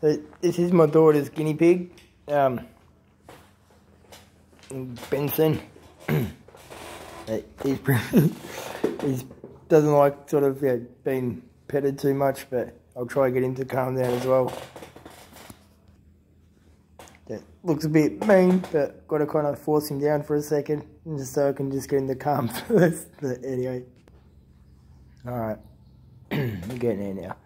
this is my daughter's guinea pig, um, Benson. he's, he's doesn't like sort of yeah, being petted too much, but I'll try to get him to calm down as well. That looks a bit mean, but got to kind of force him down for a second, just so I can just get him to calm first. But anyway, all right, we're getting there now.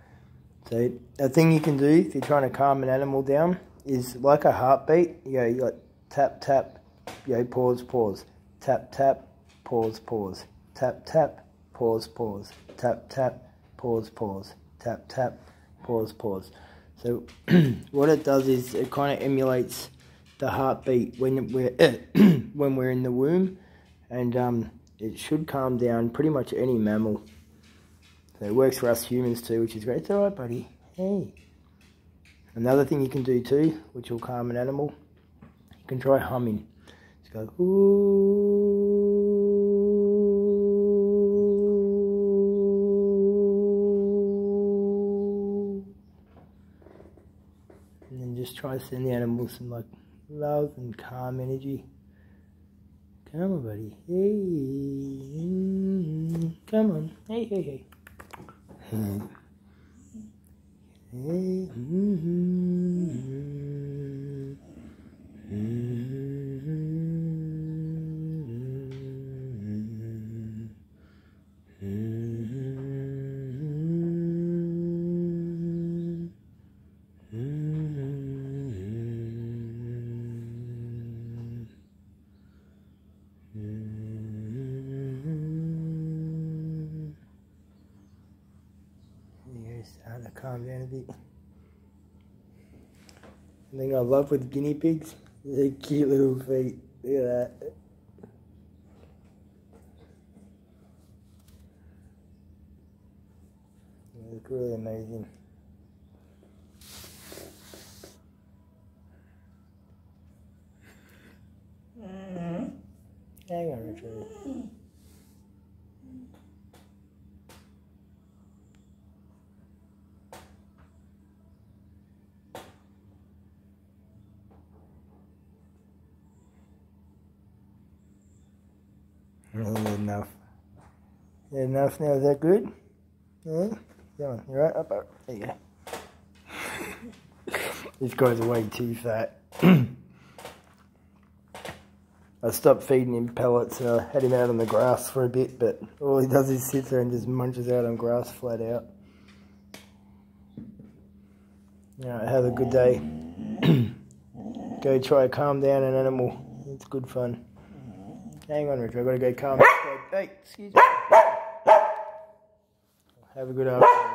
So a thing you can do if you're trying to calm an animal down is like a heartbeat. You go, you like tap tap, you go pause pause, tap tap, pause pause, tap tap, pause pause, tap tap, pause pause, tap tap, pause pause. So what it does is it kind of emulates the heartbeat when we're when we're in the womb, and um, it should calm down pretty much any mammal. So it works for us humans too, which is great. It's alright, buddy. Hey. Another thing you can do too, which will calm an animal, you can try humming. Just go, ooh. And then just try to send the animal some like love and calm energy. Come on, buddy. Hey. Come on. Hey, hey, hey. Mm-hmm. starting to calm down a bit. The thing I love with guinea pigs their cute little feet. Look at that. They look really amazing. Mm-hmm. Hang on, Richard. Enough. Enough now, is that good? Yeah? Come on, you right? Up, up. There you go. this guy's way too fat. I stopped feeding him pellets and I had him out on the grass for a bit, but all he does is sit there and just munches out on grass flat out. Alright, have a good day. Go try to calm down an animal. It's good fun. Hang on, Richard. I've got to go calm. Hey, excuse me. Have a good afternoon.